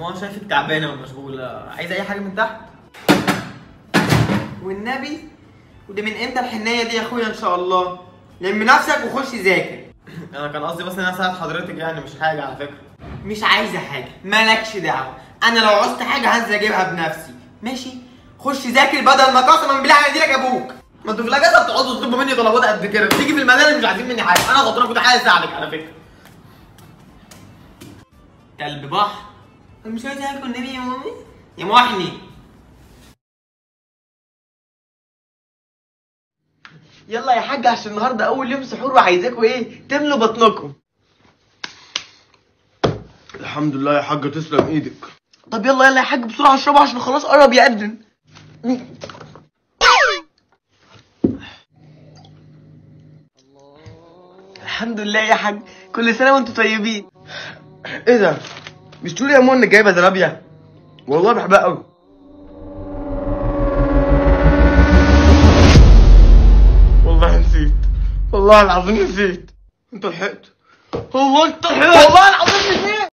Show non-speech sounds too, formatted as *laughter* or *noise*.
ماما شايفك تعبانه ومشغوله عايزه أي حاجة من تحت؟ والنبي؟ وده من إمتى الحنية دي يا أخويا؟ إن شاء الله. لم نفسك وخش ذاكر. *laughs* أنا كان قصدي بس إن أنا أساعد حضرتك يعني مش حاجة على فكرة. مش عايزة حاجة. مالكش دعوة. أنا لو عوزت حاجة هنزل أجيبها بنفسي. ماشي؟ خش ذاكر بدل ما قسما بالله هنديلك أبوك. ما أنتوا في الأجازة بتقعدوا تطلبوا مني طلبات قد كده. بتيجي في المدارس مش عايزين مني حاجة. أنا غلطان كنت عايز أساعدك على فكرة. كلب بحر. مش عايز أكل النبي يا مامي؟ يا محني يلا يا حاج عشان النهارده أول يوم سحور وعايزاكوا إيه؟ تملوا بطنكم. الحمد لله يا حاجة تسلم إيدك. طب يلا يلا يا حاج بسرعة اشربوا عشان خلاص قرب يأذن الحمد لله يا حاج كل سنة وأنتم طيبين. إيه ده؟ مش تقولي يا منى جايبه زرابيا والله بحبها قوي والله نسيت. والله العظيم نسيت. انت لحقت. هو انت لحقت. والله العظيم نسيت.